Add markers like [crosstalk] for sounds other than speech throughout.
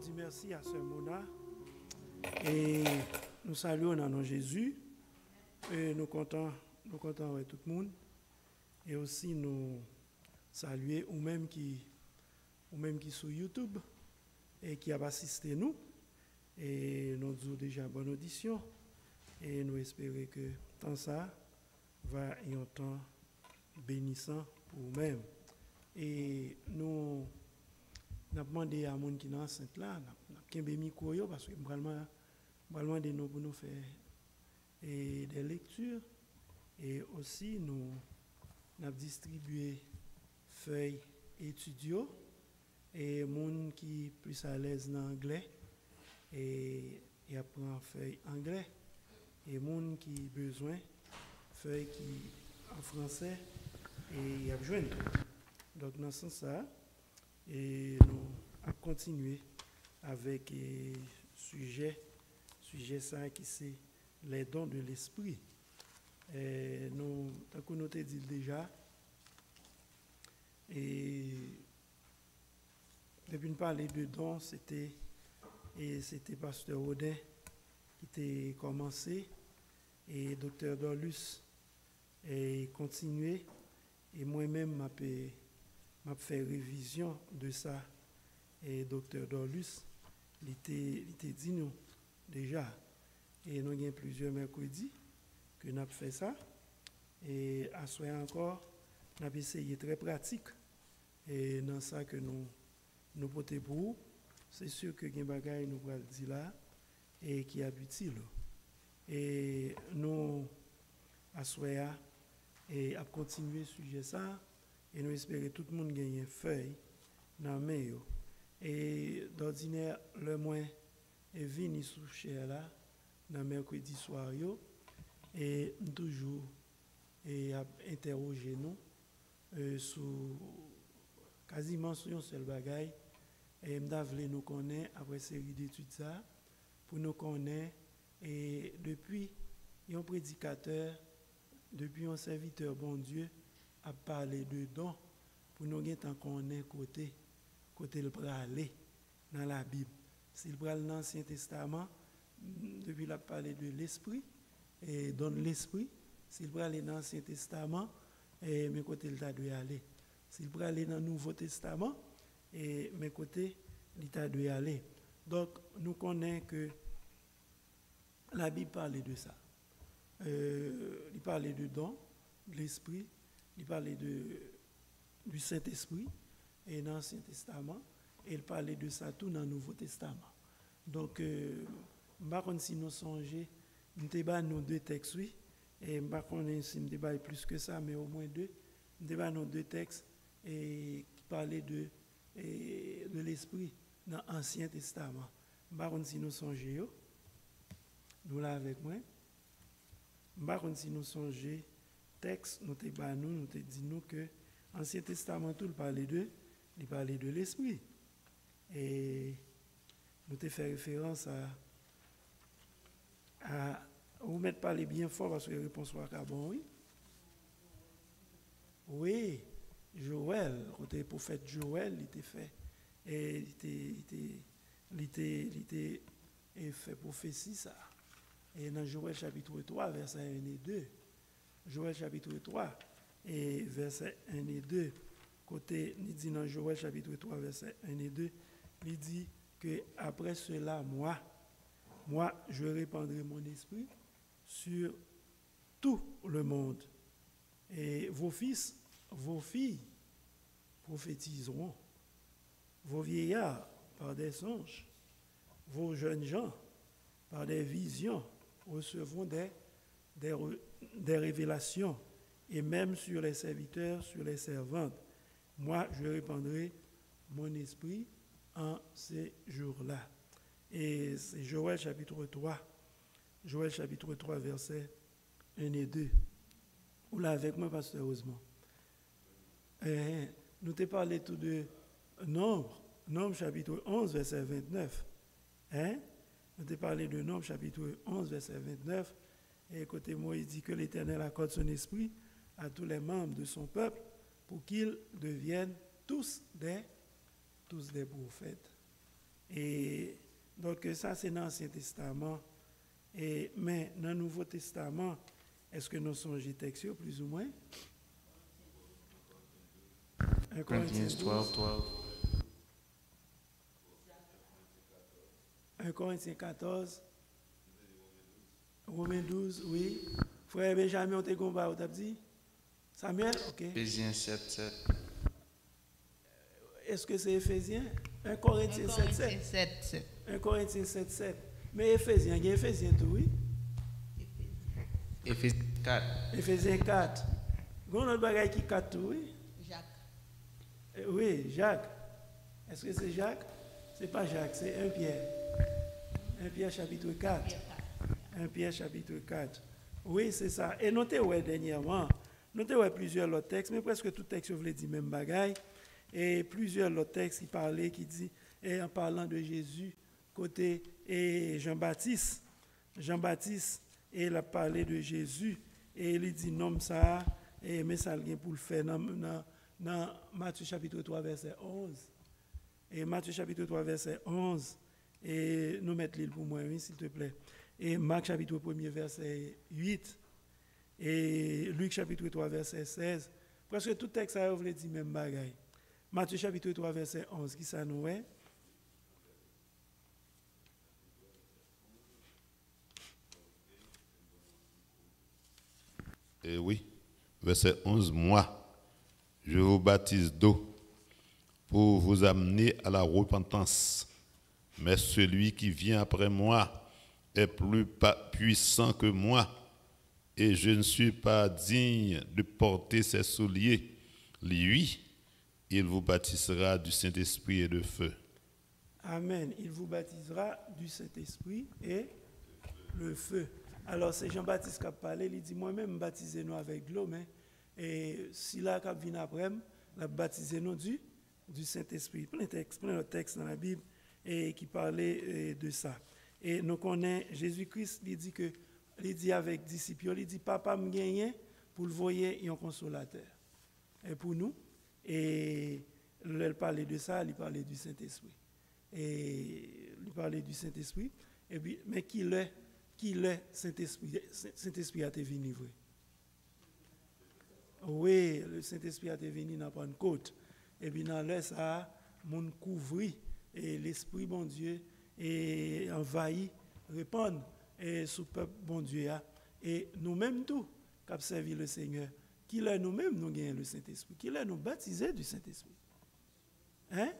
dit merci à Sœur Mona. Et nous saluons dans nom Jésus. Et nous comptons nous avec tout le monde. Et aussi nous saluer ou même qui ou même qui sur YouTube et qui a assisté nous. Et nous disons déjà bonne audition. Et nous espérons que tant ça va y un temps bénissant pour nous-mêmes. Et nous avons demandé à gens qui sont enceintes là, nous avons micro parce que nous allons demander nous pour nous faire des lectures. Et aussi nous avons distribué feuilles étudiants. Et gens qui plus à l'aise en anglais et, et apprend feuille anglais. Et gens qui besoin feuille qui en français et il a besoin. Donc dans ce sens et nous allons continuer avec le sujet sujet ça qui c'est les dons de l'esprit. Et nous, que nous dit déjà, et depuis nous parler de dons, c'était et c'était pasteur Odin qui était commencé et docteur Dorlus et continué et moi-même m'a fait révision de ça. Et docteur Dorlus il était dit nous déjà et nous avons plusieurs mercredis que nous avons fait ça. Et à soi encore nous avons essayé très pratique. Et dans ça que nous nous portons pour c'est sûr que nous va dire là et qui est utile et nous à soi et à continuer sujet ça et nous espérons tout le monde gagne une feuille dans main et d'ordinaire le moins est venu sous cher là dans mercredi soir et toujours et interroger nous euh, sur quasiment sur un seul bagaille. Et m'davle nous connaît après série d'études ça pour nous connaître et depuis un prédicateur depuis un serviteur bon Dieu a parlé de dons pour nous qu'on est côté côté le aller dans la Bible. S'il prend l'Ancien Testament depuis la parlé de l'esprit et donne l'esprit s'il aller dans l'Ancien Testament et mes côtés il doit aller. S'il aller dans le Nouveau Testament et mes côtés il doit aller. Donc nous connaissons que la Bible parle de ça. Euh, il parlait de dons, de l'esprit, il parlait du Saint-Esprit et dans l'Ancien Testament, et il parlait de ça tout dans le Nouveau Testament. Donc, euh, si nous songeons, nous débat nos deux textes, oui, et sais pas si nous débat plus que ça, mais au moins deux. Nous débat nos deux textes et, qui parlaient de, l'esprit dans l'Ancien Testament. Sais pas si nous songeons, nous là avec moi. Je si nous songeons, texte, nous te nous, nous te dit nous que l'Ancien Testament, tout parlait de, il parlait de l'esprit. Et nous te fait référence à, à vous mettre parler bien fort parce que la réponse soit bon, oui. Oui, Joël, quand le prophète Joël, il était fait, il était, fait prophétie ça. Et dans Joël chapitre 3, verset 1 et 2, Joël chapitre 3 et verset 1 et 2, côté, il dit dans Joël chapitre 3, verset 1 et 2, il dit que après cela, moi, moi, je répandrai mon esprit sur tout le monde. Et vos fils, vos filles prophétiseront, vos vieillards par des songes, vos jeunes gens par des visions recevront des, des, révélations, et même sur les serviteurs, sur les servantes. Moi, je répandrai mon esprit en ces jours-là. Et c'est Joël chapitre 3. Joël chapitre 3, versets 1 et 2. Ou là avec moi, pasteur heureusement. Eh, nous t'ai parlé tout de Nombre, Nombre chapitre 11, verset 29. Hein? On te parlé de Nombre, chapitre 11, verset 29. Et côté moi, il dit que l'Éternel accorde son esprit à tous les membres de son peuple pour qu'ils deviennent tous des, tous des prophètes. Et donc ça, c'est dans l'Ancien Testament. Et, mais dans le Nouveau Testament, est-ce que nous sommes textes plus ou moins? 1 Corinthiens 12, 12. 1 Corinthiens 14. Romains 12, oui. Frère Benjamin, on te combat, on dit Samuel, ok. Éphésiens 7, 7. Est-ce que c'est Éphésiens 1 Corinthiens 7, 7. 7, 7. 1 Corinthiens 7, 7. Mais Éphésiens, il y a Éphésiens tout, oui. Éphésiens 4. Éphésiens 4. Il y a un autre bagage qui 4 tout, oui. Jacques. Eh Oui, Jacques. Est-ce que c'est Jacques? C'est pas Jacques, c'est 1 Pierre. 1 Pierre chapitre 4. Pierre 4. 1 Pierre chapitre 4. Oui, c'est ça. Et notez, ouais, dernièrement, notez, ouais, plusieurs autres textes, mais presque tout texte, je voulais dire même bagaille. Et plusieurs autres textes qui parlaient, qui dit, et en parlant de Jésus, côté et Jean-Baptiste, Jean-Baptiste, et il a parlé de Jésus, et il dit, nomme ça, et mais ça vient pour le faire dans, Matthieu chapitre 3, verset 11. Et Matthieu chapitre 3, verset 11, et nous mettons l'île pour moi, oui, s'il te plaît. Et Marc chapitre 1, verset 8, et Luc chapitre 3, verset 16. Presque tout texte a voulu dire même bagaille. Matthieu chapitre 3, verset 11, qui ça nous est? Et oui, verset 11, moi, je vous baptise d'eau pour vous amener à la repentance. Mais celui qui vient après moi est plus puissant que moi, et je ne suis pas digne de porter ses souliers. Lui, il vous baptisera du Saint-Esprit et de feu. Amen. Il vous baptisera du Saint-Esprit et le feu. Alors, c'est Jean-Baptiste qui a parlé. Il dit Moi-même, baptisez-nous avec l'eau, mais et si là, qui vient après, baptisez-nous du, Saint-Esprit. Plein de textes, dans la Bible et qui parlaient de ça. Et nous connaissons Jésus-Christ, il dit que, il dit avec disciples, il dit Papa me gagne pour le voyer un consolateur. Et pour nous, et il parlait de ça, il parlait du Saint-Esprit et lui parler du Saint-Esprit. Et puis, mais qui l'est, qui Saint-Esprit Saint-Esprit a été venu vrai. Oui, le Saint-Esprit a été venu dans Pentecôte. Et puis dans ça, mon couvri et l'Esprit bon Dieu et envahi, répondre et sous peuple bon Dieu a. Et nous-mêmes tout, qui servi le Seigneur, qui l'est nous-mêmes, nous gagnons le Saint-Esprit, qui l'est nous baptisés du Saint-Esprit. Hein?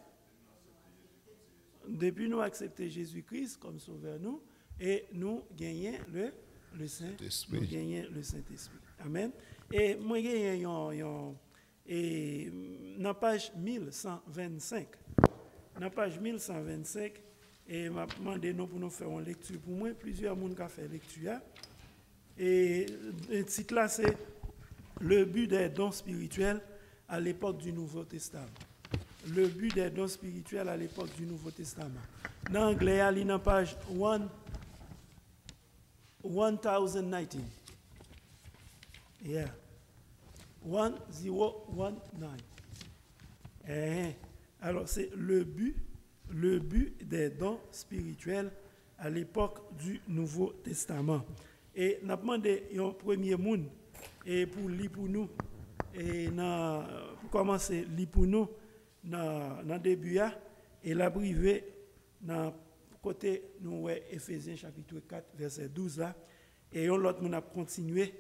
Depuis nous accepter Jésus-Christ comme sauveur nous, et nous gagnons le, le Saint-Esprit. Nous gagnons le Saint-Esprit. Amen. Et moi, un, et dans la page 1125, dans la page 1125, et m'a demandé nous pour nous faire une lecture. Pour moi, plusieurs personnes ont fait lecture. Et le titre là, c'est Le but des dons spirituels à l'époque du Nouveau Testament le but des dons spirituels à l'époque du Nouveau Testament. Dans l'anglais, il y a page 1, 1019. Yeah. 1019. Eh, alors, c'est le but, le but des dons spirituels à l'époque du Nouveau Testament. Et nous avons demandé un premier monde et pour lire pour nous. Et na- pour commencer, lire pour nous dans le début, et la privé, dans côté, nous Ephésiens chapitre 4, verset 12 là, et l'autre, nous a continué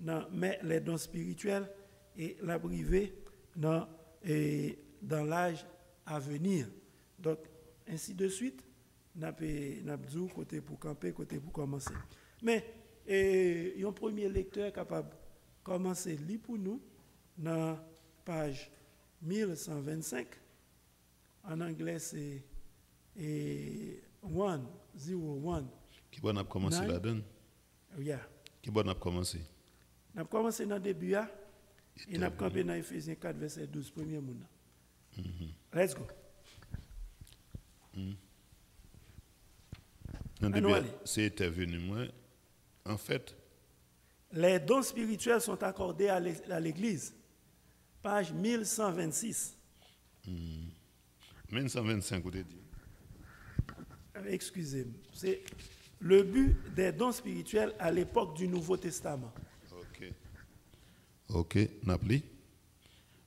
dans les dons spirituels et la privé et dans l'âge à venir. Donc, ainsi de suite, n'a dit côté pour camper, côté pour commencer. Mais, et, un premier lecteur capable de commencer lire pour nous dans page 1125. En anglais, c'est et 101. Qui bon a commencé Nine. là-dedans Yeah. Qui bon a commencé Nous avons commencé dans le début, et nous avons campé dans Ephésiens 4, verset 12, premier monde. Let's go. C'est intervenu moi. En fait, Les dons spirituels sont accordés à l'É- à l'Église. Page 1126. 1125, vous avez dit. excusez-moi, c'est le but des dons spirituels à l'époque du Nouveau Testament. Ok. Ok, Napli.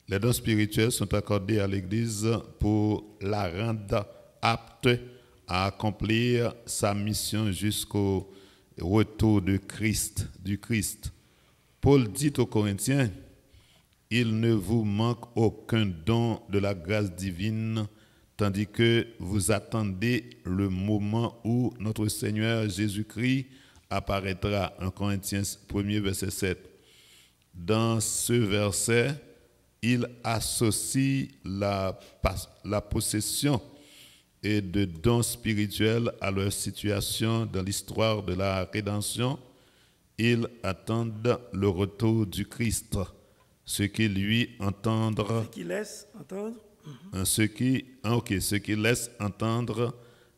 Les dons spirituels sont accordés à l'Église pour la rendre apte à accomplir sa mission jusqu'au retour de Christ, du Christ. Paul dit aux Corinthiens, il ne vous manque aucun don de la grâce divine, tandis que vous attendez le moment où notre Seigneur Jésus-Christ apparaîtra. 1 Corinthiens 1 verset 7. Dans ce verset, il associe la possession et de dons spirituels à leur situation dans l'histoire de la rédemption. Ils attendent le retour du Christ, ce qui lui entendre. Ce qui laisse entendre. Ce qui, ok, ce qui laisse entendre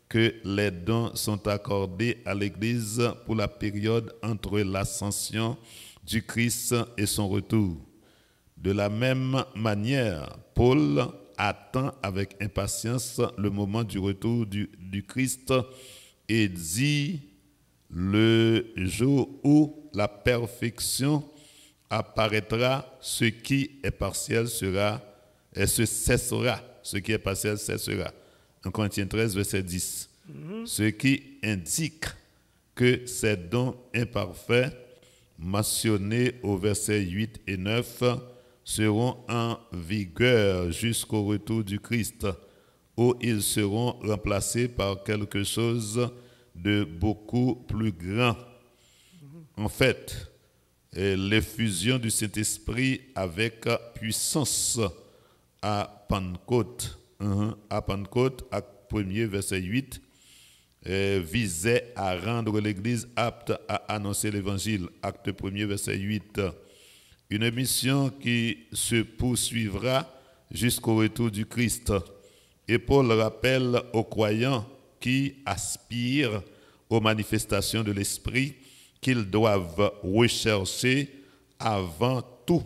que les dons sont accordés à l'Église pour la période entre l'ascension du Christ et son retour. De la même manière, Paul attend avec impatience le moment du retour du, du Christ et dit le jour où la perfection apparaîtra, ce qui est partiel sera, et se cessera, ce qui est partiel cessera. 1 Corinthiens 13, verset 10. Ce qui indique que ces dons imparfaits mentionnés au verset 8 et 9 seront en vigueur jusqu'au retour du Christ, où ils seront remplacés par quelque chose de beaucoup plus grand. En fait, l'effusion du Saint-Esprit avec puissance à Pentecôte, hein, à Pentecôte, à 1er verset 8, visait à rendre l'Église apte à annoncer l'Évangile, acte 1er verset 8 une mission qui se poursuivra jusqu'au retour du Christ. Et Paul rappelle aux croyants qui aspirent aux manifestations de l'Esprit qu'ils doivent rechercher avant tout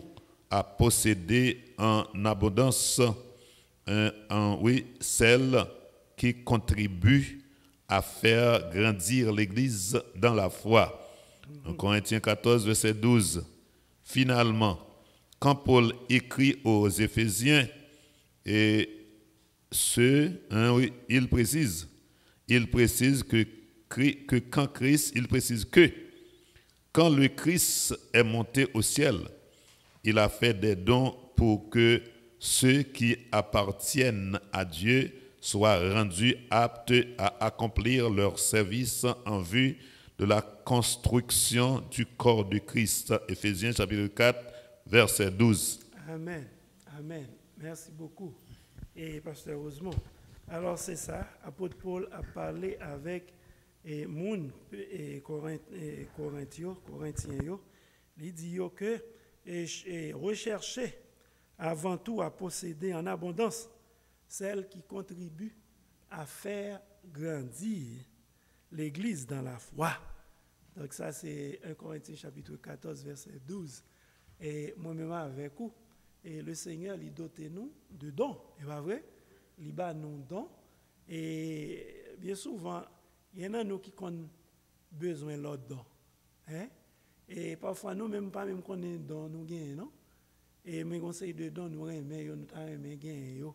à posséder en abondance celle qui contribue à faire grandir l'Église dans la foi. En Corinthiens 14, verset 12. Finalement, quand Paul écrit aux Éphésiens, et ce, hein, il précise, il précise que, quand quand le Christ est monté au ciel, il a fait des dons pour que ceux qui appartiennent à Dieu soient rendus aptes à accomplir leur service en vue de la construction du corps de Christ. Éphésiens chapitre 4, verset 12. Amen. Amen. Merci beaucoup. Et pasteur Rosemont. Alors c'est ça, apôtre Paul a parlé avec et moun et Corinthiens, il dit que et, rechercher avant tout à posséder en abondance celle qui contribue à faire grandir l'Église dans la foi. Donc ça, c'est 1 Corinthiens chapitre 14, verset 12. Et moi-même avec vous, et le Seigneur, il dote nous de dons, n'est pas vrai? Il bat nous dons. Et bien souvent, il y en a nous qui ont besoin de l'autre don. Hein? Et parfois, nous même pas même qu'on est don, nous gagnons, non? Et mes conseils de don, nous remettons, nous remettons,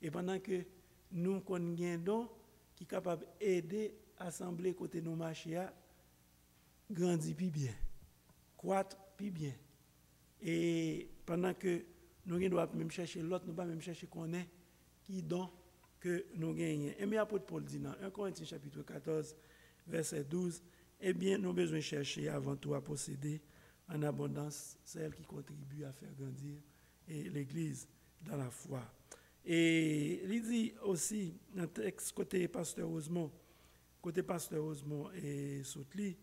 Et pendant que nous connaissons don qui est capable d'aider assembler côté nos marchés grandit plus bien, croître plus bien. Et pendant que nous devons même chercher l'autre, nous pas même chercher qu'on est qui donne que nous gagnons. Et bien, apôtre Paul dit dans 1 Corinthiens chapitre 14, verset 12, eh bien, nous avons besoin chercher avant tout à posséder en abondance celle qui contribue à faire grandir l'Église dans la foi. Et il dit aussi, dans le texte côté pasteur Rosemont, côté pasteur Osmond et Soutli,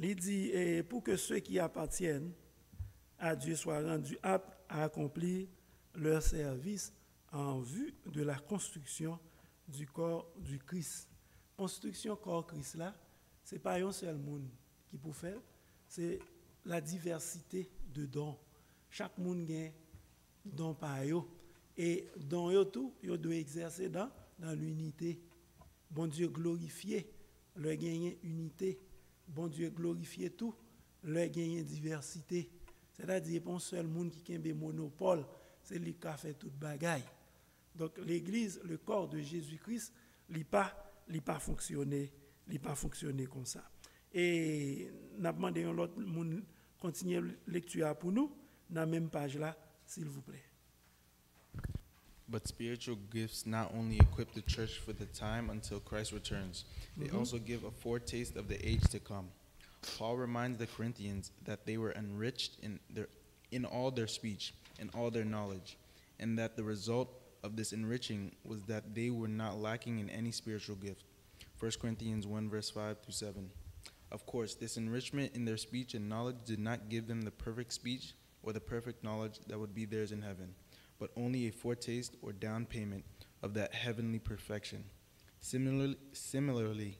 il dit pour que ceux qui appartiennent à Dieu soient rendus aptes à accomplir leur service en vue de la construction du corps du Christ. Construction corps Christ là, c'est pas un seul monde qui peut faire, c'est la diversité de dons. Chaque monde a don par eux et don yo tout, yo doit exercer dans l'unité bon Dieu glorifié, le gagner unité, bon Dieu glorifié tout, le gagner diversité. C'est-à-dire, un seul monde qui a un monopole, c'est lui qui a fait toute bagaille. Donc l'Église, le corps de Jésus-Christ, n'a pas, pas fonctionné, pas fonctionné comme ça. Et n'a demandé à l'autre monde continuer la lecture pour nous, dans la même page là, s'il vous plaît. But spiritual gifts not only equip the church for the time until Christ returns, they mm-hmm. also give a foretaste of the age to come. Paul reminds the Corinthians that they were enriched in, their, in all their speech and all their knowledge, and that the result of this enriching was that they were not lacking in any spiritual gift. 1 Corinthians 1, verse 5 through 7. Of course, this enrichment in their speech and knowledge did not give them the perfect speech or the perfect knowledge that would be theirs in heaven but only a foretaste or down payment of that heavenly perfection. Similarly, similarly,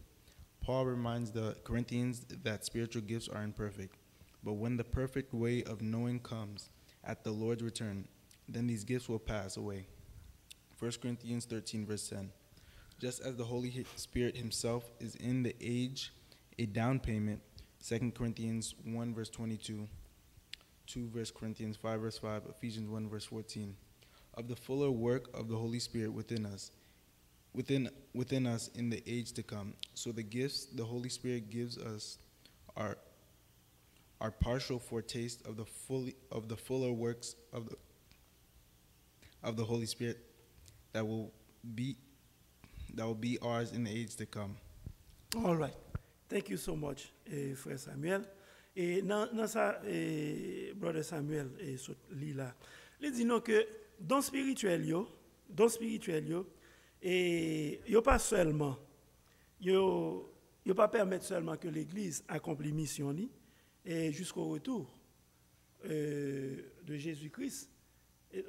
Paul reminds the Corinthians that spiritual gifts are imperfect, but when the perfect way of knowing comes at the Lord's return, then these gifts will pass away. 1 Corinthians 13, verse 10. Just as the Holy Spirit Himself is in the age a down payment, 2 Corinthians 1, verse 22, 2 verse Corinthians 5, verse 5, Ephesians 1, verse 14 of the fuller work of the Holy Spirit within us, within, within us in the age to come. So the gifts the Holy Spirit gives us are, are partial foretaste of the, fully, of the fuller works of the, of the Holy Spirit that will be that will be ours in the age to come. All right. Thank you so much, eh, Frère Samuel. Et dans, dans ça, eh, Brother Samuel, eh, lit là, il dit don spirituel don spirituel yo, et yo pas seulement, yo, yo pas permettre seulement que l'Église accomplit mission et jusqu'au retour euh, de Jésus-Christ.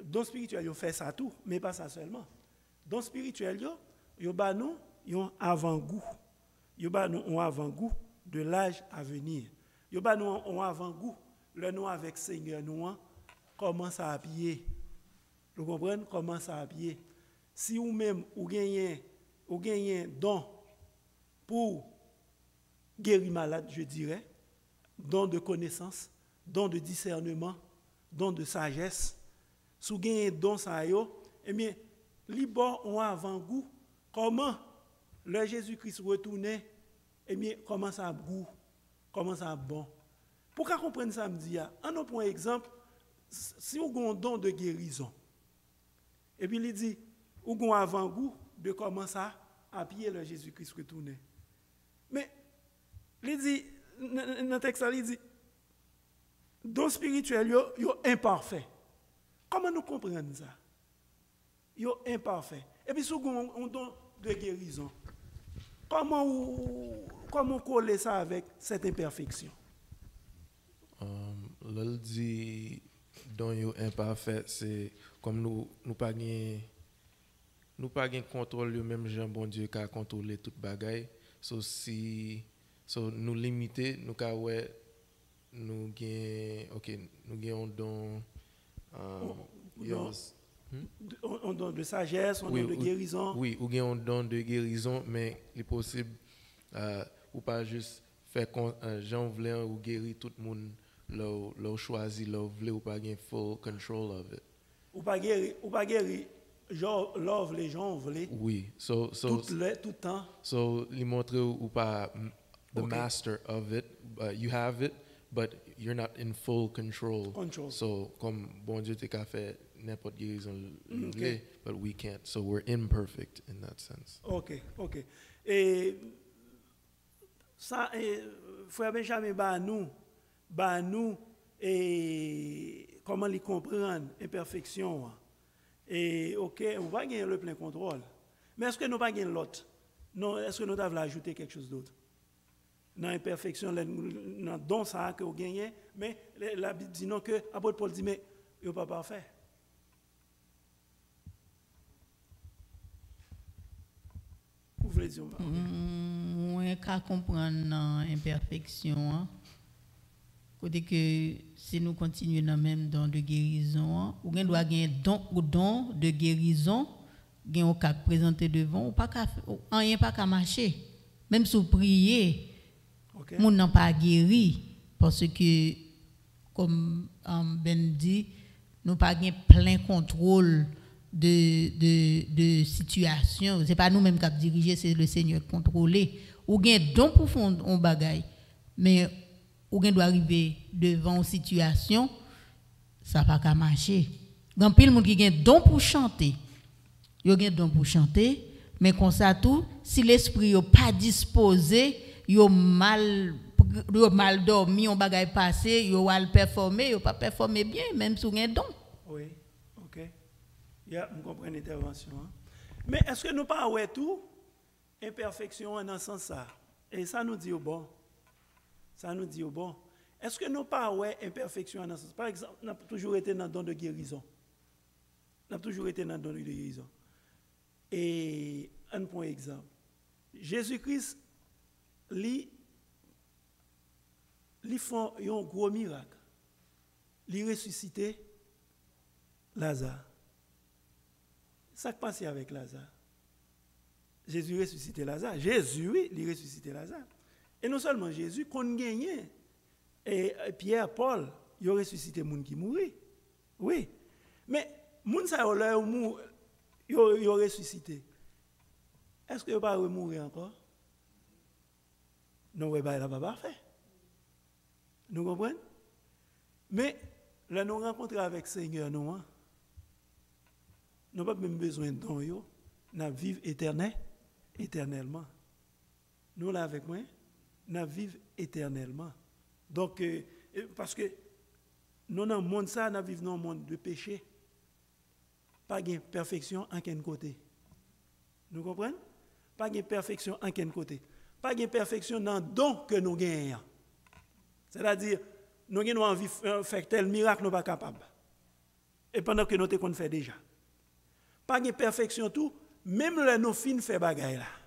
Don spirituel yo fait ça tout, mais pas ça seulement. Don spirituel yo, yo ba nous yon avant-goût. Yo ba nous un avant-goût de l'âge à venir. Yo ba nous un avant-goût le nous avec Seigneur nous comment ça habiller vous comprenez comment ça pied. Si vous-même, vous gagnez, vous gagnez don pour guérir malade, je dirais, don de connaissance, don de discernement, don de sagesse, si vous gagnez don ça, eh bien, libre on avant-goût, comment le Jésus-Christ retourné, eh bien, comment ça a goût, comment ça a bon. Pour qu'on comprenne ça, me dit, un autre exemple, si vous avez un don de guérison, et puis il dit, ou un avant-goût de comment ça à pied le Jésus-Christ retourné. Mais il dit, dans le texte, il dit, don spirituel, yo, imparfait. Comment nous comprenons ça? Yo imparfait. Et puis, si un don de guérison, comment comment coller ça avec cette imperfection? Um, dit, don yo imparfait, c'est comme nous nous pas nous pas contrôle le même Jean bon Dieu qui a contrôlé toute bagaille. So si so nous limiter nous ka ouais nous gain OK nous gain don um, on donne de sagesse, on donne de guérison. Oui, ou bien on donne de guérison, mais il est possible, euh, ou pas juste faire euh, Jean voulait ou guérir tout le monde, leur choisi, leur voulait ou pas gain full control of it. Ou pas guérir, ou pas guérir, genre, love les gens voulaient. Oui, so, so, tout le tout temps. So, il montre ou pas the okay. master of it, but you have it, but you're not in full control. Control. So, comme bon Dieu t'a fait n'importe guérison, mm, okay. but we can't. So we're imperfect in that sense. Ok, ok. Et ça, et, frère Benjamin, bah nous, bah nous, comment les comprendre, imperfection. Et ok, on va gagner le plein contrôle. Mais est-ce que nous pas gagner l'autre? Non, est-ce que nous devons ajouter quelque chose d'autre? Dans l'imperfection, ça que vous gagnez, mais la Bible dit que apôtre Paul dit mais il n'est pas parfait. Vous voulez dire Moi, je comprendre l'imperfection. Hein. Côté que si nous continuons dans même don de guérison, ou bien doit gagner don don de guérison gen yon ka présenté devant, ou pas ou rien pas ka marcher. Même si vous priez, OK? moun nan pas guéri parce que comme um, Ben dit nous pas gain plein contrôle de de de situation c'est pas nous mêmes qui diriger c'est le Seigneur qui contrôler ou gain don pour fond on bagaille mais ou gain doit arriver devant une situation ça pas qu'à marcher grand pile monde qui gain don pour chanter yo gen don pour chanter mais comme ça tout si l'esprit yo pas disposé yo mal mal dormi on bagay passé yo al performer yo pas performer bien même si gen don Oui, ok. Je comprends l'intervention. hein. Mais est-ce que nous pas ouais tout imperfection dans ce sens ça? Et ça nous dit bon. Ça nous dit au bon. Est-ce que nous pas ouais imperfection dans sens Par exemple, nous avons toujours été dans le don de guérison. Nous avons toujours été dans le don de guérison. Et un point exemple. Jésus-Christ, lui, lui font un gros miracle. Il ressuscité Lazare. Ça qui passé avec Lazare? Jésus ressuscité Lazare. Jésus, oui, il ressuscité Lazare. Et non seulement Jésus, qu'on gagnait. Et Pierre, Paul, ils ont ressuscité les gens qui mouraient. Oui. Mais, les gens qui ont ressuscité. Est-ce que pas mourir encore? Non, ouais, bah, il n'a pas parfait. Nous comprenons? Mais, là, nous rencontrons avec le Seigneur, nous, hein, nous n'avons pas même besoin de don, nous vivons éternel, éternellement. Nous, là, avec moi, nous vivons éternellement. Donc, euh, euh, parce que nous, nous vivons dans un monde de péché. Pas de perfection en quel côté. Nous comprenons? Pas de perfection en quel côté. Pas de perfection dans le don que nous gagnons. C'est-à-dire, nous avons envie de faire tel miracle, nous ne sommes pas capables. Et pendant que nous avons fait déjà. Pas de perfection tout, même là, nous fin fait bagaille là.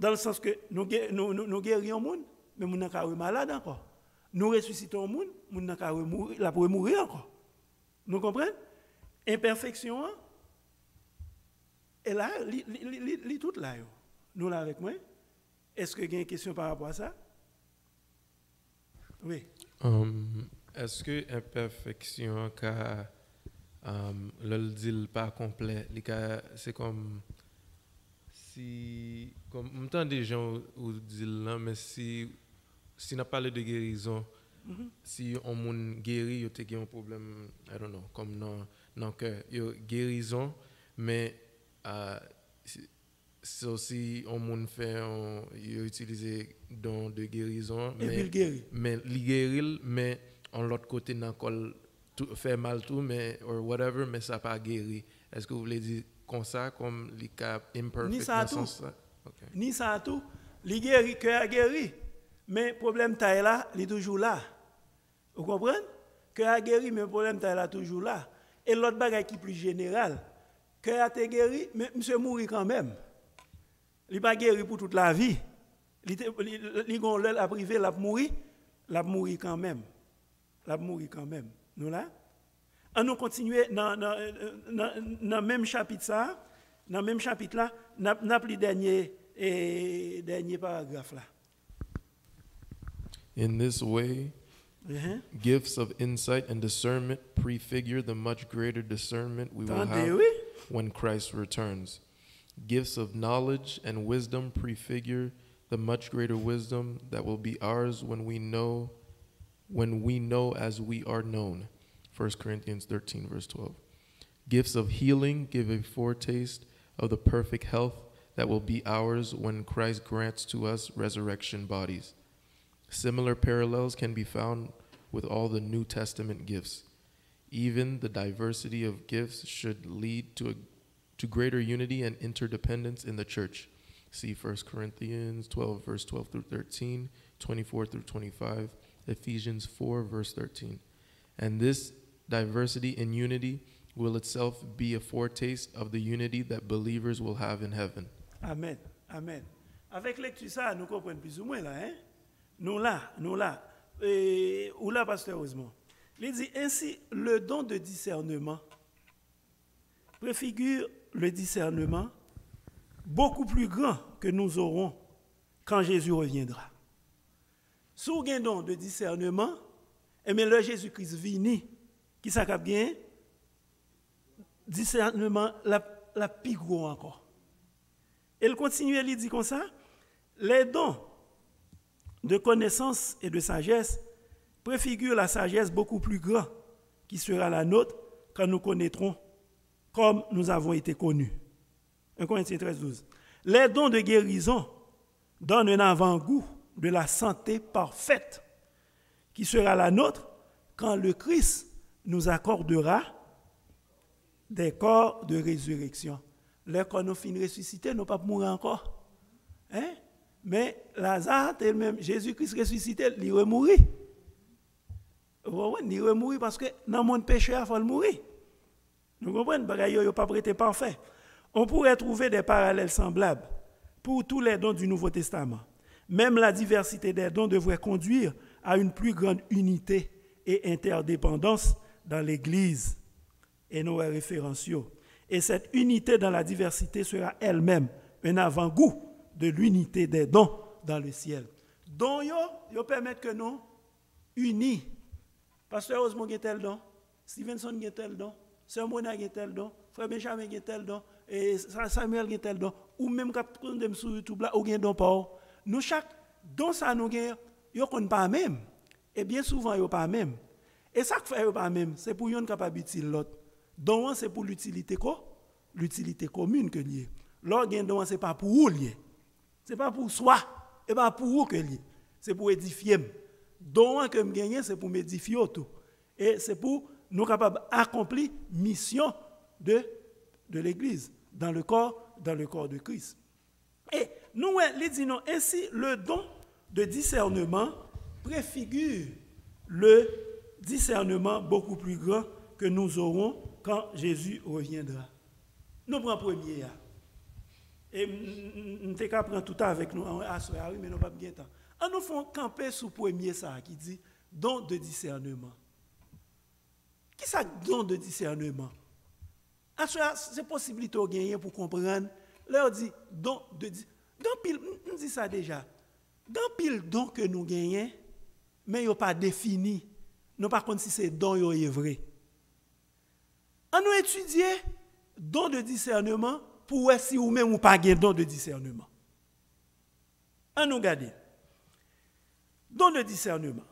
Dans le sens que nous, nous, nous, nous le monde, mais nous sommes malade encore. Nous ressuscitons le monde, nous sommes mourir, encore. Nous comprenez? Imperfection, hein? et là, li, tout là. Nous là avec moi. Est-ce que vous avez une question par rapport à ça? Oui. Um, Est-ce que imperfection ka um, le dit pas complet, c'est comme si comme temps des gens ou dit là mais si si n'a parlé de guérison si on moun guéri yo te un problème I don't know comme dans dans cœur. Yo guérison mais euh, si- c'est aussi on moun fait on yo utiliser don de guérison Et mais guérit. mais li guéril mais en l'autre côté tout fait mal tout mais or whatever mais ça pas guéri. Est-ce que vous voulez dire comme ça comme li ka imperfect Ni ça tout. sens ça OK Ni ça tout. Il guérit, cœur a guéri. Mais le problème taille là, il est toujours là. Vous comprenez? Cœur a guéri, mais le problème taille là toujours là. Et l'autre bagage qui est plus général, cœur a été guéri, mais monsieur mourit quand même. Il n'est pas guéri pour toute la vie. Il à privé, il a mouru, il a mouru quand même. Il a mouru quand même. Nous là? On nous continuer dans dans dans- dans le même chapitre ça, dans le même chapitre là, n'a n'a le dernier et dernier paragraphe là. in this way Mhm. gifts of insight and discernment prefigure the much greater discernment we will have oui. when Christ returns. Gifts of knowledge and wisdom prefigure the much greater wisdom that will be ours when we know when we know as we are known. 1 Corinthians 13 verse 12. Gifts of healing give a foretaste of the perfect health that will be ours when Christ grants to us resurrection bodies. Similar parallels can be found with all the New Testament gifts. Even the diversity of gifts should lead to, a, to greater unity and interdependence in the church. See 1 Corinthians 12, verse 12 through 13, 24 through 25, Ephesians 4, verse 13. And this diversity and unity will itself be a foretaste of the unity that believers will have in heaven. Amen. Amen. Avec lecture ça, nous comprenons plus ou moins là, hein? Nous là, nous là. Et, ou là, pasteur Osmond. Il dit ainsi, le don de discernement préfigure le discernement beaucoup plus grand que nous aurons quand Jésus reviendra. Avez un don de discernement, et bien le Jésus-Christ vini, qui ça bien? Discernement la, la plus encore. Elle continue, elle dit comme ça, les dons de connaissance et de sagesse préfigurent la sagesse beaucoup plus grande qui sera la nôtre quand nous connaîtrons comme nous avons été connus. 1 Corinthiens 13, 12. Les dons de guérison donnent un avant-goût de la santé parfaite qui sera la nôtre quand le Christ nous accordera des corps de résurrection. Les corps nous finissent ressuscités, nous pas mourir encore. Hein? Mais Lazare, Jésus-Christ ressuscité, il va mourir. Il va mourir parce que dans le monde péché, il faut mourir. Nous comprenons, bagaille yo pas prêté parfait. On pourrait trouver des parallèles semblables pour tous les dons du Nouveau Testament. Même la diversité des dons devrait conduire à une plus grande unité et interdépendance dans l'Église et nos référentiaux. Et cette unité dans la diversité sera elle-même un avant-goût de l'unité des dons dans le ciel. Dons yo, yo permettent que nous unis. Pasteur Osmond a tel don, Stevenson a tel don, Sœur Mona a tel don, Frère Benjamin a tel don, Samuel a tel don, ou même quand on sur YouTube là, ou don pas. Nous chaque don ça nous gen, yo kon pas même. Et bien souvent yo pas même. Et ça fait yo pas même, c'est pour yon capable utile l'autre. Don c'est pour l'utilité? L'utilité commune que lié. L'autre gen don c'est pas pour ou lié. Ce n'est pas pour soi, et pas pour vous que lié. C'est pour édifier. Don que c'est pour m'édifier tout. Et c'est pour nous capables d'accomplir mission de, l'Église dans le corps, dans le corps de Christ. Et nous, les ainsi, le don de discernement préfigure le discernement beaucoup plus grand que nous aurons quand Jésus reviendra. Nous prenons premier. Et nous prendre tout avec nous soir, mais nous pas bien temps. On nous font camper sous premier ça qui dit don de discernement. Qui ça don de discernement? C'est possibilité de gagner pour comprendre. Là on dit don de dans pile on dit ça déjà. Dans pile don que nous gagnons mais il pas défini. nou par contre si c'est don yo est vrai. On nous étudier don de discernement pour voir si ou même ou pas gain don de discernement. On nous regarder. Don de discernement.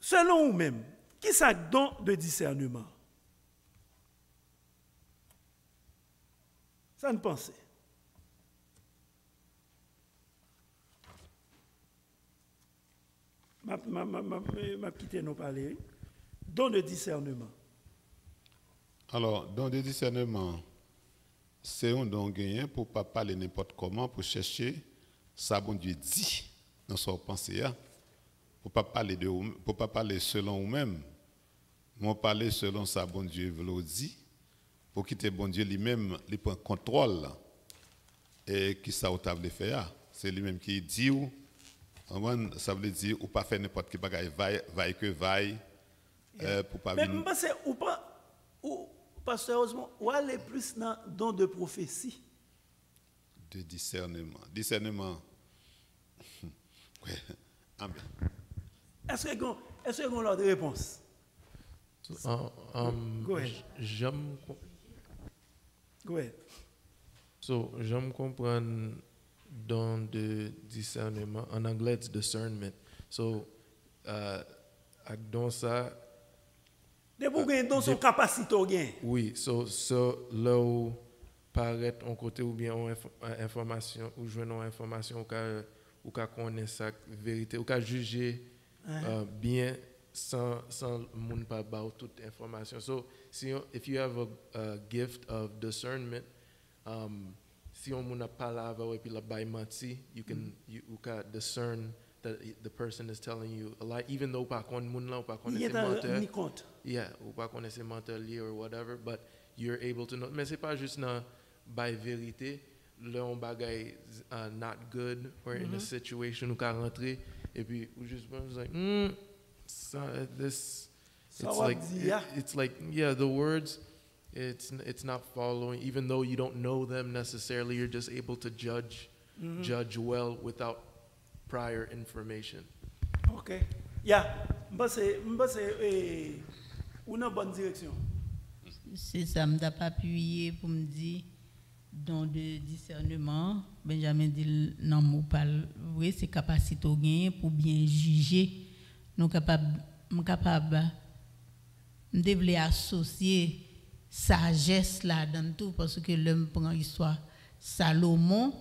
Selon ou même, qui ça don de discernement? Ça ne pensez. Ma, ma, ma, ma, quitté nous parler. Don de discernement. Alors, don de discernement, c'est un don gagné pour ne pas parler n'importe comment, pour chercher ça bon Dieu dit dans son pensée, pour pas parler pas parler selon vous-même, mais parler selon ça bon Dieu veut dit, pour quitter bon Dieu lui-même, il prend contrôle et qui ça de faire. C'est lui-même qui dit ou ça veut dire ou pas faire n'importe quel bagage, vaille que vaille, euh, pour pas Mais je pense ou pas ou pasteur Osmond, ou aller plus dans don de prophétie De discernement. Discernement. [laughs] Amen. Est-ce que vous est-ce que l'autre réponse? Um, um, Go ahead. J'aime. Go ahead. So, j'aime comprendre dans de discernement. En anglais, it's discernment. So, uh, dans ça, De pour gagner dans son capacité au gain. Oui, so, so là où paraît un côté ou bien une information, ou jouer une information, ou qu'à ou qu'à connaître sa vérité, ou qu'à juger uh, bien sans sans moun pas ba toute information. So, si on, if you have a, a gift of discernment, um, si on moun a parlé avec et puis la bay menti, you can mm. you, you can discern that the person is telling you a lie, even though pas kon moun la pas connaître menteur. Yeah, ou pas connaître menteur or whatever, but you're able to know. Mais c'est pas juste na by vérité, le on bagay uh, not good or mm -hmm. in a mm-hmm. situation où ka rentrer et puis ou juste like, hmm, so, this it's like it, it's like yeah, the words It's it's not following, even though you don't know them necessarily. You're just able to judge judge well without prior information. Ok. yeah mba se, mba se, eh, bonne direction. C'est ça, je pas appuyé pour me dire, dans de discernement, Benjamin dit, non, mot pas vrai, c'est capacité au gain pour bien juger. Nous capables, nous capables, nous associer sagesse là dans tout, parce que l'homme prend l'histoire Salomon,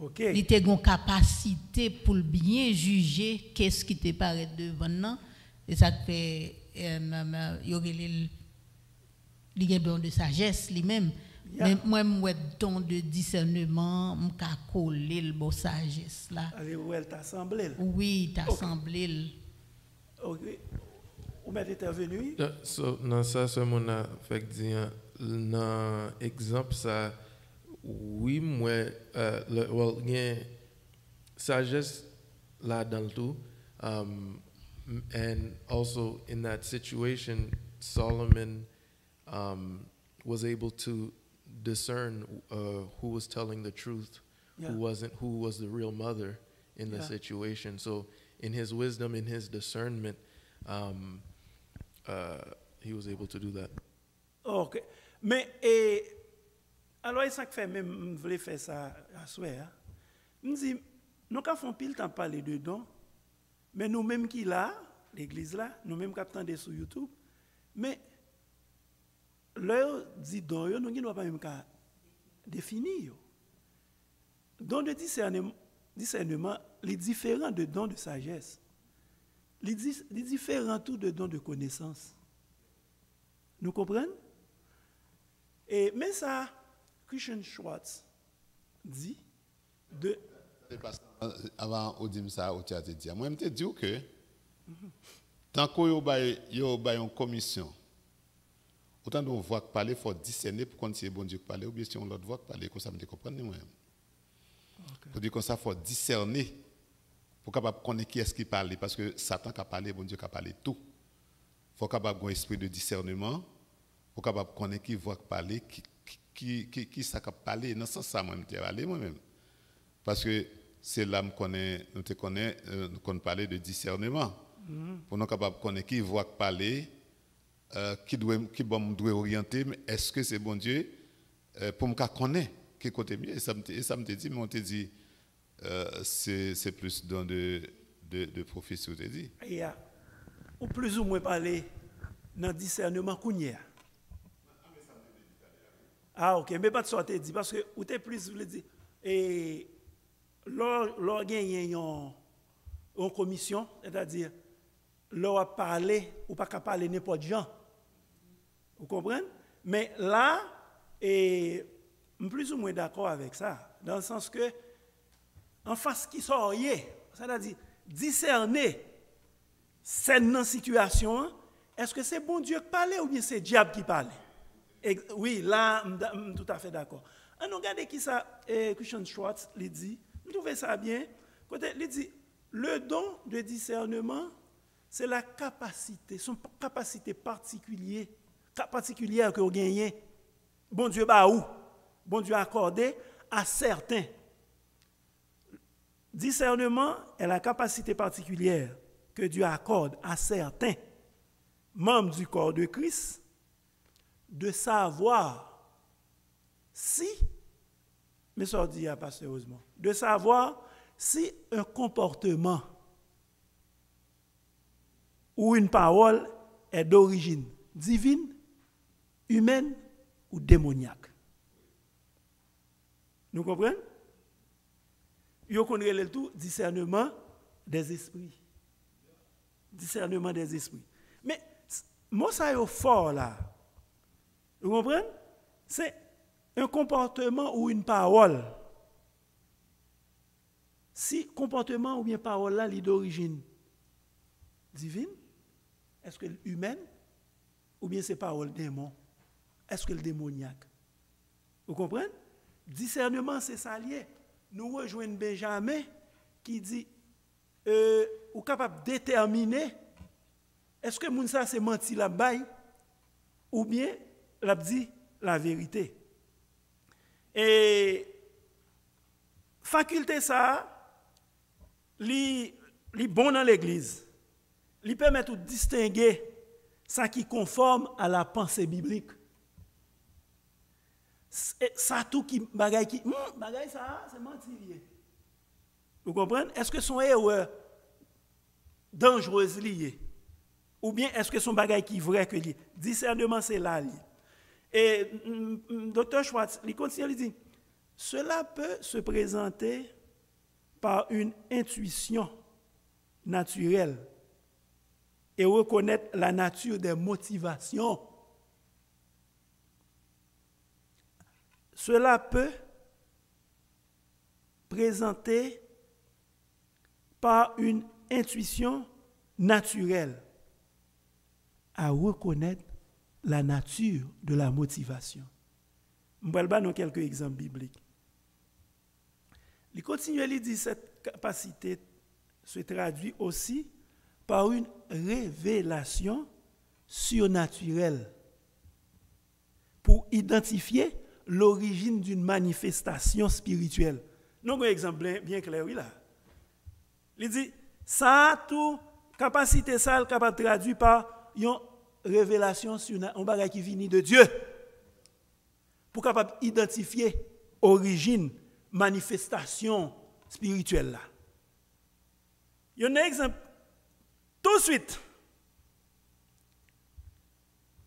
Ok. il était une capacité pour bien juger qu'est-ce qui te paraît devant nous. Et ça te fait, euh, il y aurait le don de sagesse lui-même. Yeah. Mais moi, moi, don de discernement, je coller le bon sagesse là. Allez, où elle t'a semblé. Oui, t'as semblé. Ou intervenu? Yeah, so, nan sa se moun a fek diyan, nan ekzamp sa, oui mwen, uh, le, well, gen sages la dan um, and also in that situation, Solomon um, was able to discern uh, who was telling the truth, Yeah. who wasn't, who was the real mother in the Yeah. situation. So in his wisdom, in his discernment, um, uh, he was able to do that. Ok, men e, alo e sak fe men m vle fe sa aswe ya, m zi, nou ka fon pil tan pale de don, men nou menm ki la, l'eglise la, nou menm kap tan de sou YouTube, men, lè yo di don yo, nou gen wap an menm ka defini yo. Don de discernement, discernement li diferent de don de sagesse. Les, différents tout de dons de connaissance. Nous comprenons? Et, mais ça, Christian Schwartz dit de. Que, Avant de dire ça, tu as dit, moi, je te dis que tant qu'on y a une commission, autant de voix qui parler, il faut discerner pour qu'on si bon Dieu qui parle, ou bien si on l'autre voix qui parle, comme ça, je me comprendre moi Pour dire comme ça, il faut discerner pour capable connaître qui est-ce qui parle, parce que Satan qui a parlé, bon Dieu qui a parlé tout. Il faut capable avoir un esprit de discernement pour capable connaître qui voix qui parle, qui qui qui ça qui a parlé, dans ce sens ça moi je parler moi-même. Parce que c'est là qu'on nous te connaît, euh, nous qu'on parler de discernement. Pour nous capables de connaître qui voit parler, euh, qui doit, qui bon doit orienter, mais est-ce que c'est bon Dieu euh, pour me connaître qui côté mieux? Et ça me et ça me dit, mais on te dit, euh, c'est c'est plus dans de, de, de prophétie, te dit. A, ou plus ou moins parler dans le discernement qu'on a. Ah, ok, mais pas de sorte dit, parce que ou t'es plus, vous le dire, et gagner une, une commission, c'est-à-dire, lors a parlé, ou pas qu'à parler n'importe gens. Vous comprenez? Mais là, et, plus ou moins d'accord avec ça, dans le sens que, en face qui sort, c'est-à-dire, discerner cette situation, hein, est-ce que c'est bon Dieu qui parle ou bien c'est diable qui parle? Oui, là, je suis tout à fait d'accord. On regarde qui ça, eh, Christian Schwartz lui dit, vous trouvez ça bien? Il dit, le don de discernement, c'est la capacité, son capacité particulière, particulière que vous gagnez. Bon Dieu, bah où? Bon Dieu accordé à certains. Discernement est la capacité particulière que Dieu accorde à certains membres du corps de Christ de savoir si, mais ça dit pas sérieusement, de savoir si un comportement ou une parole est d'origine divine, humaine ou démoniaque. Nous comprenons? Yo connaît le tout discernement des esprits. Discernement des esprits. Mais moi ça est fort là. Vous comprenez? C'est un comportement ou une parole. Si comportement ou bien parole là est d'origine divine, est-ce que humaine ou bien c'est parole démon? Est-ce que le démoniaque? Vous comprenez? Discernement, c'est ça lié. Nous rejoignons Benjamin qui dit, euh, ou capable de déterminer, est-ce que moun ça c'est menti la baille, ou bien l'a dit la vérité. Et faculté ça, li, li bon dans l'église. Li permet de distinguer ça qui conforme à la pensée biblique. C'est- Ça tout qui bagay qui hmm, bagay ça c'est menti lié. Vous comprenez? Est-ce que son erreur dangereuse liée? Ou bien est-ce que son bagay qui vrai que lié Discernement c'est là lié. Et mm, mm, docteur Schwartz, il continue, il dit, cela peut se présenter par une intuition naturelle et reconnaître la nature des motivations. Cela peut présenter par une intuition naturelle à reconnaître la nature de la motivation. Je vais quelques exemples bibliques. Il continue, il dit cette capacité se traduit aussi par une révélation surnaturelle pour identifier l'origine d'une manifestation spirituelle. Avons un exemple bien- clair, oui, là. Il dit, ça a tout, capacité ça, est capable de traduire par une révélation sur un bagage qui vient de Dieu. Pour capable identifier origine, manifestation spirituelle là. Il y a un exemple tout de suite.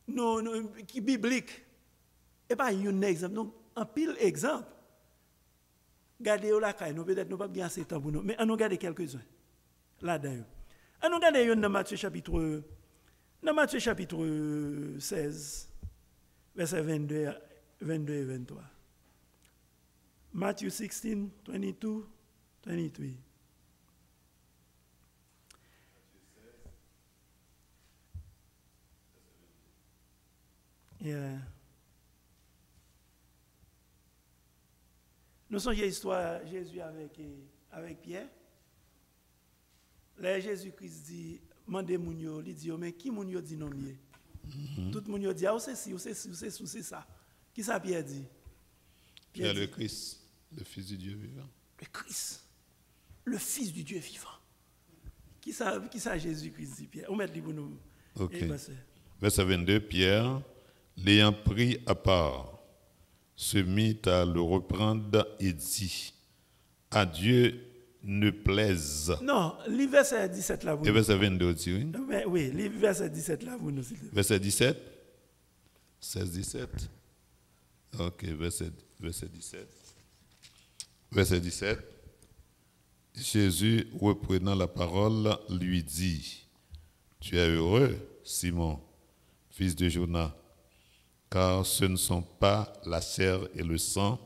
Non, non, qui est biblique. Et pas un exemple, non, un pile exemple. Gardez la caille, nous peut-être nous pas bien assez de temps pour nous, mais on nous garde quelques-uns. Là-dedans. On nous garde un dans Matthieu chapitre dans Matthieu chapitre 16 verset 22 à- 22 et 23. Matthew 16 22 23. Yeah. Nous sommes l'histoire Jésus avec, avec Pierre. Là, Jésus-Christ dit, mandez moun yo, il dit, mais qui moun yo dit non mieux? Tout moun yo dit, ah, c'est ou c'est ou c'est c'est ça. Qui ça Pierre dit? Pierre le dit, Christ, le Fils du Dieu vivant. le Christ, le Fils du Dieu vivant. Qui ça, qui ça Jésus-Christ dit, Pierre? On met pour nous. Ok. Eh, Verset 22, Pierre, l'ayant pris à part, se mit à le reprendre et dit, à Dieu ne plaise. non, le verset 17 là, vous Et verset 22 aussi, oui. Mais oui, le verset 17 là, vous nous. Verset 17 16, 17. Ok, verset, verset 17. Verset 17. Jésus, reprenant la parole, lui dit, Tu es heureux, Simon, fils de Jonas, car ce ne sont pas la chair et le sang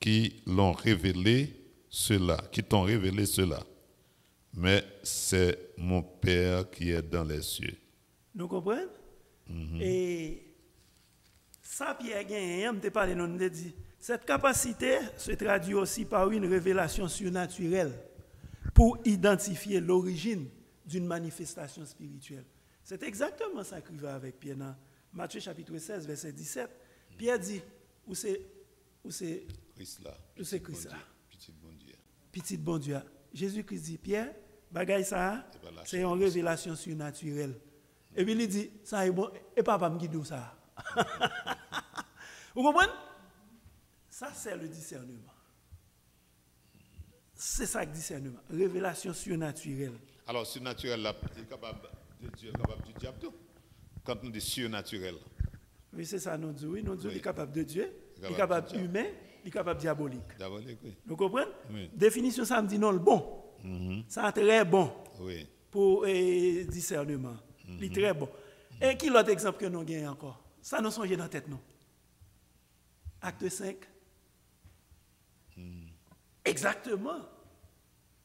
qui l'ont révélé cela, qui t'ont révélé cela, mais c'est mon Père qui est dans les cieux. Nous comprenons? Et ça, Pierre Gagné, on te parlé, on dit, cette capacité se traduit aussi par une révélation surnaturelle pour identifier l'origine d'une manifestation spirituelle. C'est exactement ça qui va avec Pierre Matthieu chapitre 16, verset 17. Pierre dit, où c'est, où c'est Christ là. Où c'est Christ là? Petit bon Dieu. petit bon Dieu. Jésus-Christ dit, Pierre, ça, lâchez c'est une révélation surnaturelle. Et puis il dit, ça est bon, et papa me guide ça? [laughs] Vous comprenez? Ça, c'est le discernement. C'est ça le discernement. Révélation surnaturelle. Alors, surnaturel là, il est capable de Dieu, capable du diable tout. Quand on dit surnaturel, Oui, c'est ça, nous disons. Oui, nous disons, Oui. il est capable de Dieu, il est Capable humain, il est capable diabolique. diabolique, oui. Vous comprenez? Oui. Définition, ça me dit non, le bon. Ça très bon. Oui. pour eh, discernement. Il est très bon. Et qui l'autre exemple que nous avons encore? Ça nous songe dans la tête, non? Acte 5. Exactement.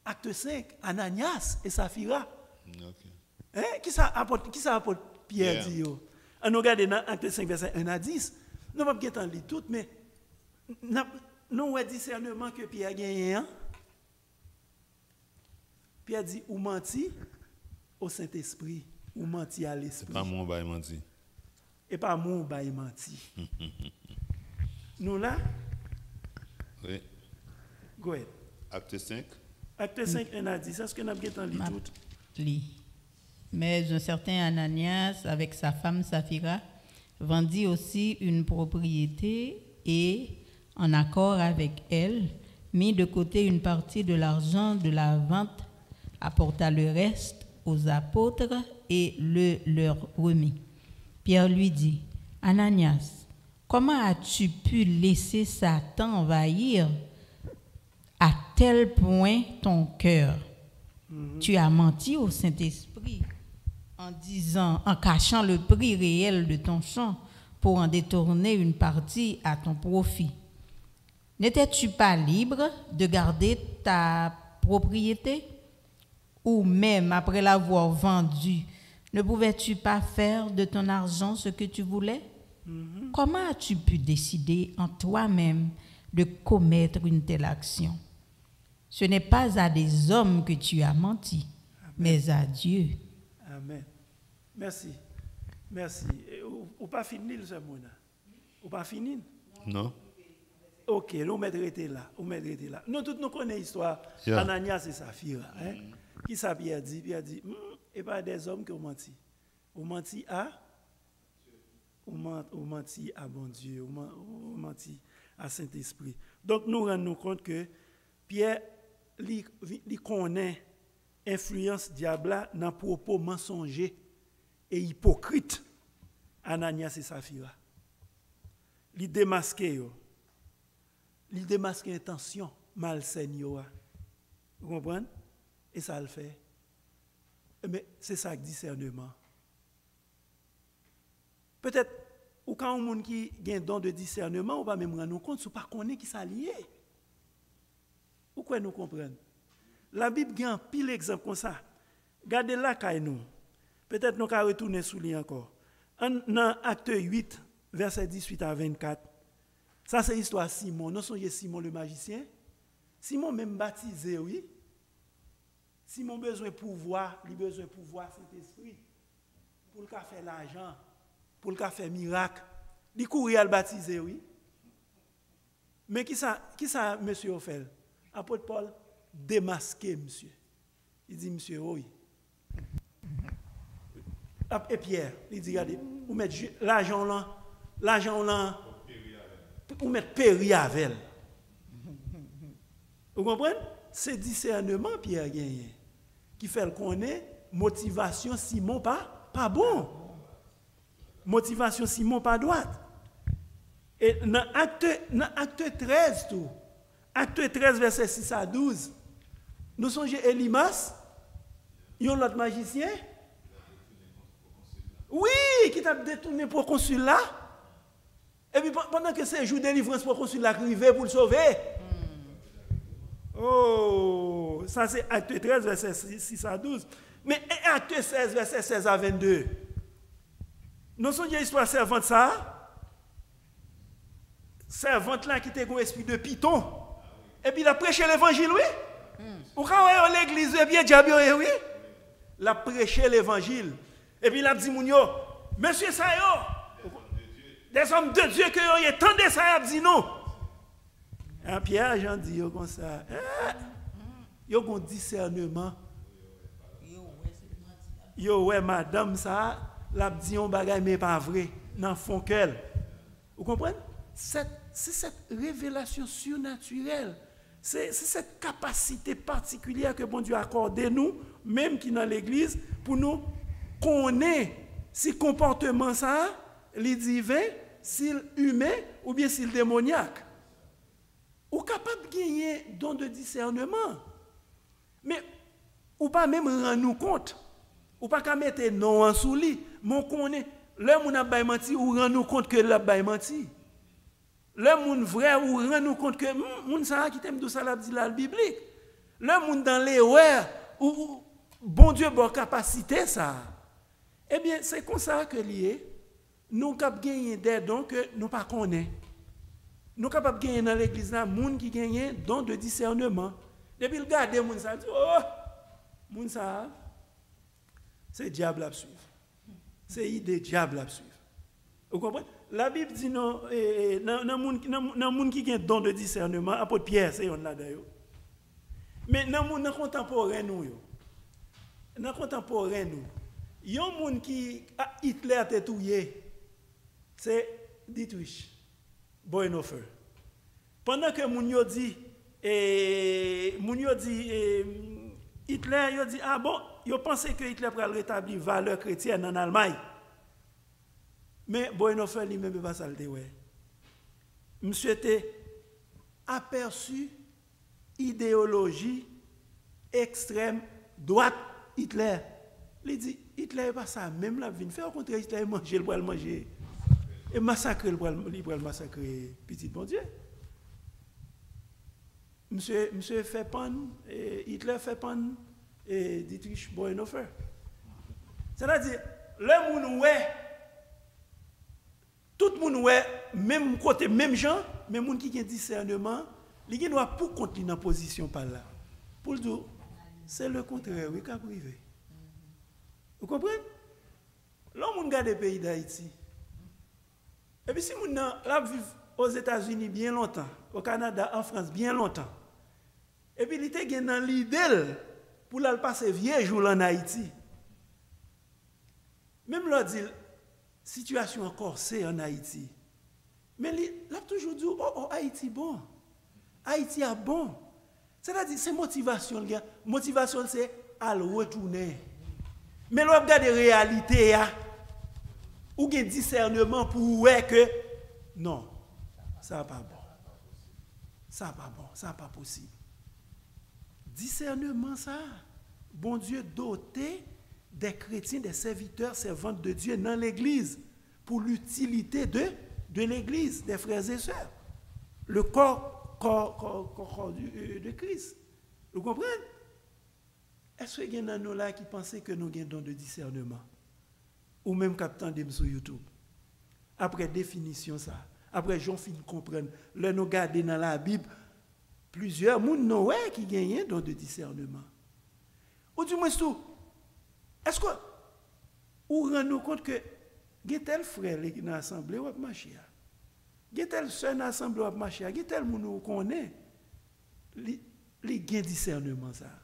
Acte 5, Ananias et Saphira. Ok. Hein? Qui ça apporte, qui ça apporte Pierre dit yo? On nous regarde dans Acte 5, verset 1 à 10. Nous ne pouvons pas lire tout, mais nous avons discernement que Pierre a gagné. hein? Pierre dit, ou menti au Saint-Esprit, ou menti à C'est l'Esprit. pas mon bail menti. et pas mon bail menti. Nous là, Oui. go ahead. Acte 5. Acte 5, 1 à 10, est-ce que nous avons lu tout? Mais un certain Ananias, avec sa femme Saphira, vendit aussi une propriété et, en accord avec elle, mit de côté une partie de l'argent de la vente, apporta le reste aux apôtres et le leur remit. Pierre lui dit, Ananias, comment as-tu pu laisser Satan envahir à tel point ton cœur? Tu as menti au Saint-Esprit en disant, en cachant le prix réel de ton champ pour en détourner une partie à ton profit. N'étais-tu pas libre de garder ta propriété? Ou même après l'avoir vendue, ne pouvais-tu pas faire de ton argent ce que tu voulais? Comment as-tu pu décider en toi-même de commettre une telle action? Ce n'est pas à des hommes que tu as menti, mais à Dieu. Merci. Merci. Ou, ou pas fini le sermon? Ou pas fini? Non? Ok, nous mettons là. Nous mettons là. Nous tous nous connaissons l'histoire Yeah. Ananias et Saphira. Hein? Qui ça Pierre dit? Pierre dit, Hum, et pas des hommes qui ont menti. Ont menti à? Ont men- ont menti à bon Dieu. Ont men- ont menti à Saint-Esprit. Donc nous rendons compte que Pierre, lui connaît influence diable dans propos mensongers et hypocrite Ananias et Saphira. Il démasque yo. Il démasque intention malsaine. Vous comprenez? Et ça le fait. Mais c'est ça que discernement. Peut-être ou quand qui a un don de discernement, on va même rendre compte, ou pas connaît qui ça lié. Ou quoi nous comprendre La Bible a un pile exemple comme ça. Gardez kay nous. Peut-être nous allons retourner sous lui encore. En- Dans acte 8, verset 18 à 24. Ça c'est l'histoire de Simon. Nous songez Simon le magicien. Simon même baptisé, oui. Simon besoin de pouvoir, il a besoin de pouvoir Saint-Esprit pour le faire l'argent, pour le faire miracle. Il courir à le baptiser, oui. Mais qui ça, qui ça, monsieur a fait Apôtre Paul, démasqué, monsieur. Il dit, monsieur, oui. tap e pier, li di gade, ou met l'ajon lan, l'ajon lan, ou met peri avel. Ou kompren? Se discernement pier genye, ki fel konen, motivasyon Simon pa, pa bon. Motivasyon Simon pa doat. E nan akte, nan akte 13 tou, akte 13 verset 6 a 12, nou sonje Elimas, yon lot magicien, Oui, qui t'a détourné pour consul là. Et puis pendant que c'est jour de délivrance pour consul là arrivé pour le sauver. Oh, ça c'est acte 13, verset 6 à 12. Mais acte 16, verset 16 à 22. Nous sommes l'histoire servante ça. Servante là qui était un esprit de python. Et puis il a prêché l'évangile, oui. Ou quand on est l'église, et bien diable, oui. Il a prêché l'évangile. Et puis il a dit, monsieur Sayo, des hommes de Dieu que vous attendez ça, il a dit non. Pierre, Jean dit yo comme ça. Eh, Yo un discernement. Yo ouais madame ça, l'a dit on bagay mais pas vrai dans fond qu'elle. Vous comprenez? C'est cette révélation surnaturelle. C'est cette capacité particulière que bon Dieu a accordé nous, même qui dans l'église, pour nous connaître si comportement ça, les divin, s'il humain ou bien s'il démoniaque ou capable de gagner don de discernement. Mais ou pas même rendre nous compte. Ou pas qu'à mettre non en sous lit. Mon connaît, le moun a bay menti ou rend nous compte que l'a bay menti. Le moun vrai ou rend nous compte que hmm, moun ça qui t'aime tout ça l'a biblique. Moun dans les ouais ou, ou bon Dieu bon capacité ça. Eh bien, c'est comme ça que lié nous cap gagner des dons que nous pas connaissons. Nous sommes capables de dans l'église là, gens qui gagnent don de discernement. Depuis le garder, moun ça dit, oh, moun ça, c'est diable à suivre. C'est idée diable à suivre. Vous comprenez? La Bible dit non, eh, eh, dans dans moun qui a don de discernement, apôtre Pierre, c'est un là dedans Mais dans moun dans contemporain nous. Dans contemporain nous, yon moun qui ah, Hitler a touillé, c'est Dietrich Bonhoeffer. Pendant que moun yo dit et moun yo dit eh, Hitler yo dit ah bon, yo pensait que Hitler pourrait rétablir valeur chrétienne en Allemagne. Mais Bonhoeffer lui-même pas ça le dit, ouais. Monsieur était aperçu idéologie extrême droite Hitler. Il dit Hitler pas ça même la vie. Fait au contraire Hitler manger le le manger et massacrer il le massacrer petit bon Dieu. Monsieur monsieur fait Hitler fait et Dietrich Bonhoeffer. C'est-à-dire le monde ouais tout le monde ouais même côté même gens mais monde qui a discernement il doit pour continuer dans position par là pour le dire c'est le contraire oui qu'a privé vous comprenez? L'homme regarde le pays d'Haïti et puis si la vivre aux États-Unis bien longtemps au Canada en France bien longtemps et puis il était dans l'idée pour passer vieux jour en Haïti même là dit situation encore c'est en Haïti. Mais il a toujours dit, oh, oh, Haïti bon. Haïti a bon. C'est-à-dire, c'est motivation, le gars. Motivation, c'est à le retourner. Mais là, regarde la réalité, ya, ou un discernement pour ouais que, non, ça n'est pas bon. Ça n'est pas bon, ça n'est pas possible. Discernement, ça, bon Dieu doté des chrétiens, des serviteurs, servantes de Dieu dans l'Église pour l'utilité de, de l'Église, des frères et sœurs. Le corps, corps, corps, corps, corps du- euh, de Christ. Vous comprenez? Est-ce qu'il y a nous là qui pensaient que nous avons un don de discernement? Ou même captant dem sur YouTube? Après définition ça, après j'en fin comprendre, là nous garder dans la Bible, plusieurs moun non ouais qui gagnent un don de discernement. Ou du moins est-ce que ou rend nous compte que il y a tel frère qui dans l'assemblée ou marcher Il y a tel sœur dans l'assemblée ou marcher Il y a tel monde qu'on connaît? Il y a discernement ça.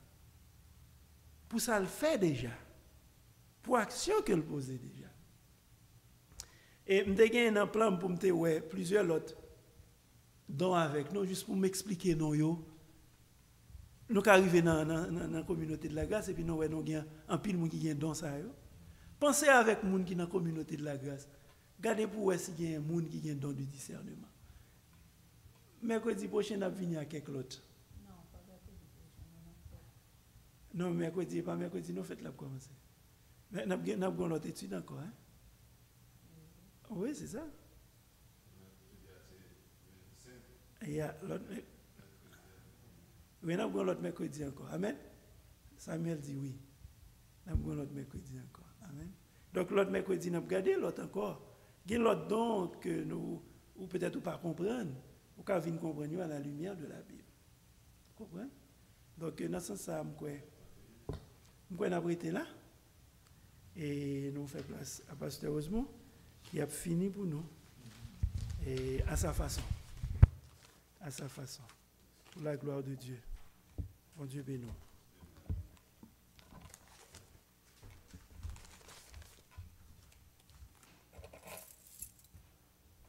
Pour ça le fait déjà. Pour action que le pose déjà. Et je un plan pour me ouais plusieurs autres dont avec nous juste pour m'expliquer non yo nous arrivons dans, dans, la communauté de la grâce et puis nous avons un pile monde qui a don ça. Pensez avec les gens qui dans la communauté de la grâce. Gardez pour voir s'il y a un monde qui a don du discernement. Mercredi prochain, nous venir à quelque autre. Non, mercredi, pas mercredi, nous faites la commencer. Mais nous avons notre étude encore. Hein? Oui, c'est ça. Il y a l'autre. Oui, nous avons l'autre mercredi encore. Amen? Samuel dit oui. Nous avons l'autre mercredi encore. Amen? Donc l'autre mercredi, nous avons gardé l'autre encore. Il y a l'autre don que nous, ou peut-être ou pas comprendre, ou qu'à venir comprendre à la lumière de la Bible. Vous comprenez? Donc, dans ce sens, crois, je crois qu'on a été là. Et nous faisons place à Pasteur Osmond, qui a fini pour nous. Et à sa façon. À sa façon. Pour la gloire de Dieu. Bon Dieu bénisse.